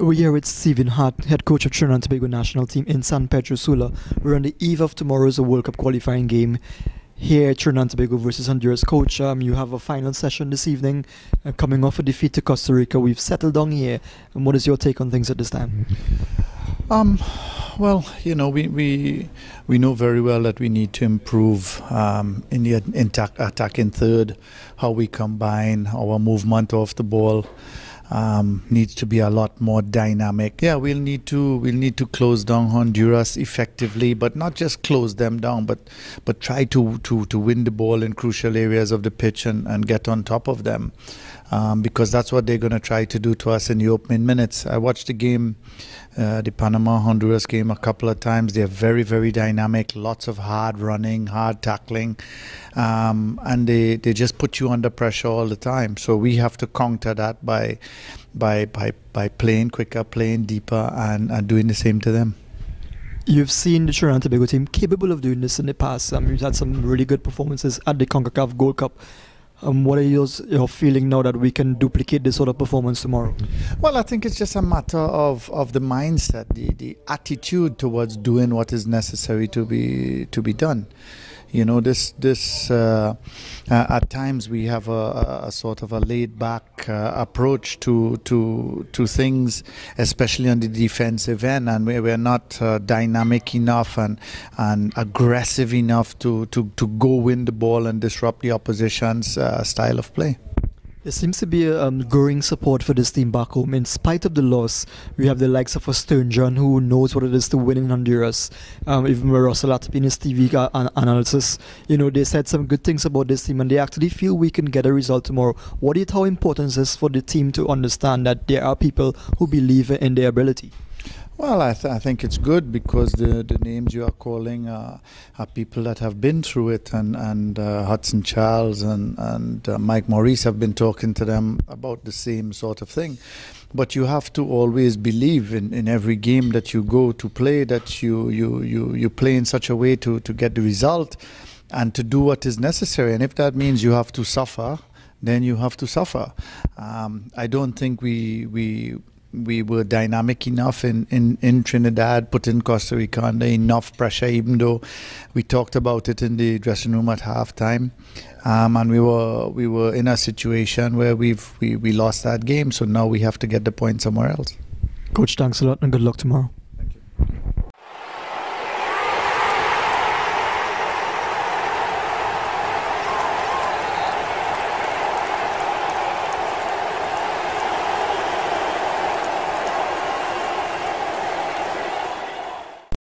We're here with Stephen Hart, head coach of Trinidad and Tobago national team in San Pedro Sula. We're on the eve of tomorrow's World Cup qualifying game here Trinidad and Tobago versus Honduras. Coach, um, you have a final session this evening, uh, coming off a defeat to Costa Rica. We've settled down here, and what is your take on things at this time? Um, well, you know, we, we we know very well that we need to improve um, in the attack, in third, how we combine our movement off the ball um, needs to be a lot more dynamic. Yeah, we'll need to we'll need to close down Honduras effectively, but not just close them down, but but try to to to win the ball in crucial areas of the pitch and, and get on top of them, um, because that's what they're going to try to do to us in the opening minutes. I watched the game uh, the Panama Honduras game a couple of times. They're very, very dynamic, lots of hard running, hard tackling, um, and they, they just put you under pressure all the time. So we have to counter that by by by, by playing quicker, playing deeper, and, and doing the same to them. You've seen the Trinidad and Tobago team capable of doing this in the past. Um, you've had some really good performances at the CONCACAF Gold Cup. Um, what are your, your feeling now that we can duplicate this sort of performance tomorrow? Well, I think it's just a matter of, of the mindset, the, the attitude towards doing what is necessary to be to be done. You know, this this uh, uh, at times we have a, a, sort of a laid back uh, approach to to to things, especially on the defensive end, and we, we're not uh, dynamic enough and and aggressive enough to, to, to go win the ball and disrupt the opposition's uh, style of play. There seems to be a um, growing support for this team back home. In spite of the loss, we have the likes of a Stern John who knows what it is to win in Honduras. Um, even Russell Latapy in his TV analysis, you know, they said some good things about this team and they actually feel we can get a result tomorrow. what is how important is for the team to understand that there are people who believe in their ability? Well, I, th I, think it's good because the, the names you are calling are, are people that have been through it, and and uh, Hudson Charles and and uh, Mike Maurice have been talking to them about the same sort of thing. But you have to always believe in, in every game that you go to play that you you you, you play in such a way to, to get the result and to do what is necessary. And if that means you have to suffer, then you have to suffer. Um, I don't think we we we were dynamic enough in, in, in Trinidad, put in Costa Rica under enough pressure, even though we talked about it in the dressing room at halftime. Um, and we were we were in a situation where we've we, we lost that game, so now we have to get the point somewhere else. Coach, thanks a lot and good luck tomorrow.